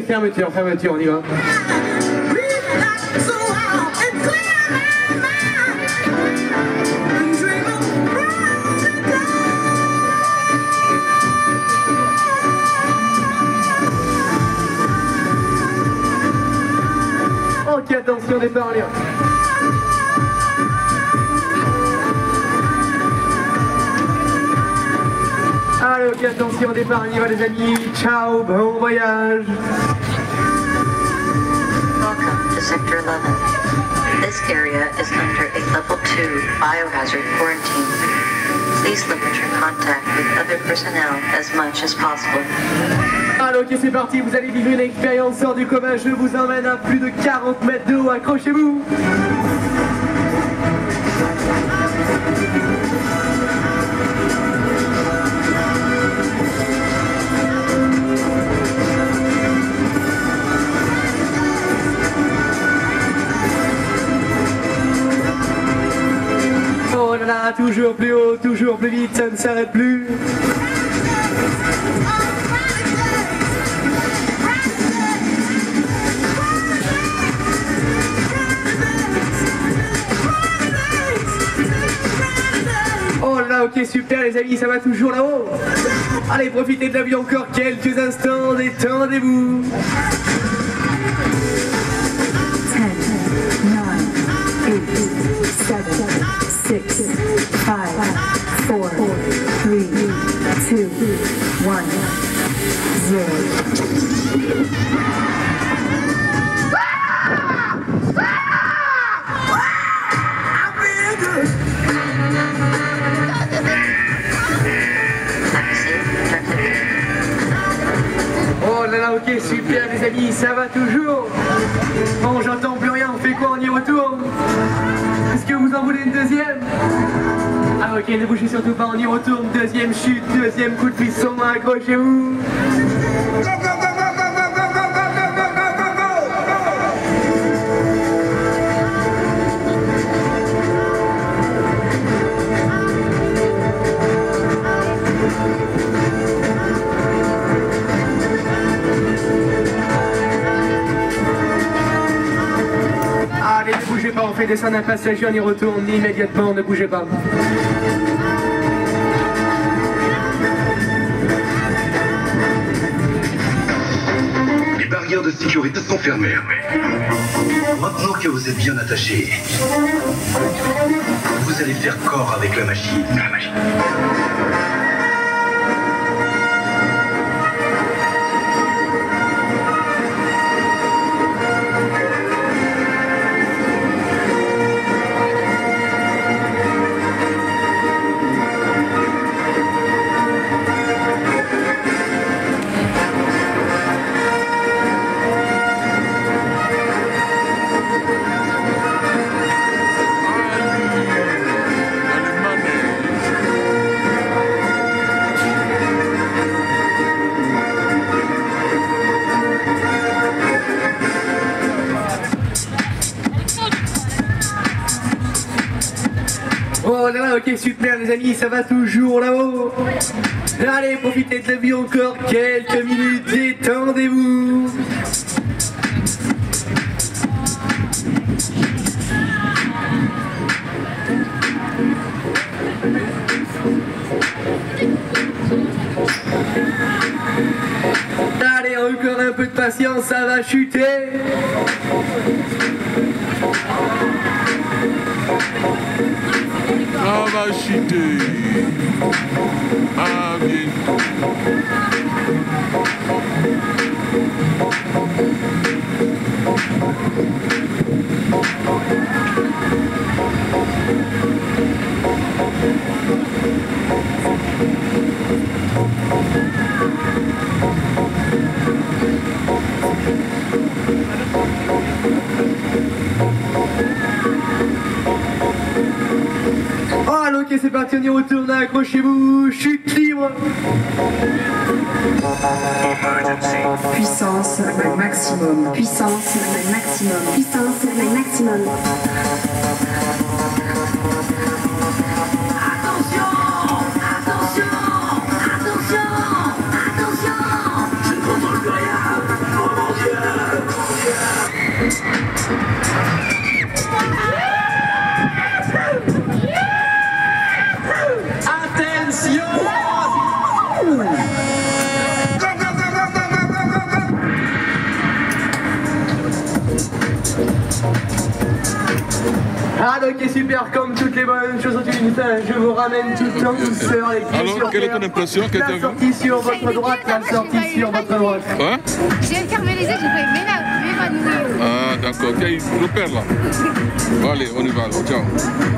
fermeture, fermeture, on y va. Ok, attention, départ, allez. Attention, départ, on y va les amis. Ciao, bon voyage. Welcome to Sector 11. This area is under a Level 2 biohazard quarantine. Please limit your contact with other personnel as much as possible. Allez, ok, c'est parti, vous allez vivre une expérience hors du commun. Je vous emmène à plus de 40 mètres de haut, accrochez-vous. Toujours plus haut, toujours plus vite, ça ne s'arrête plus. Oh là ok, super les amis, ça va toujours là-haut. Allez, profitez de la vie encore quelques instants, détendez-vous. 10, 9, 8, 7, 6, 5, 4, 3, 2, 1, 0. Taxi detected. Oh là là, ok, super les amis, ça va toujours. Bon, j'entends plus rien, on fait quoi, on y retourne? Est-ce que vous en voulez une deuxième? Ok, ne bougez surtout pas, on y retourne. Deuxième chute, deuxième coup de pisson, accrochez-vous. Fait descendre un passager, on y retourne immédiatement, ne bougez pas. Les barrières de sécurité sont fermées. Maintenant que vous êtes bien attachés, vous allez faire corps avec la machine. La machine. Ok, super les amis, ça va toujours là-haut. Allez, profitez de la vie encore quelques minutes, détendez-vous. Allez, encore un peu de patience, ça va chuter. Ça va chuter. À bientôt. Y retourne, accrochez-vous, chute libre. Puissance maximum. Puissance maximum. Puissance maximum. Ok, super, comme toutes les bonnes choses ont une fin, je vous ramène tout en douceur, les pieds Alors, sur quelle est ton impression La sortie sur votre droite, la sortie sur votre droite. Hein J'ai fermé les yeux, j'ai failli m'évanouir. Ah, d'accord. Tiens, il repère là. Bon, allez, on y va. alors. Ciao.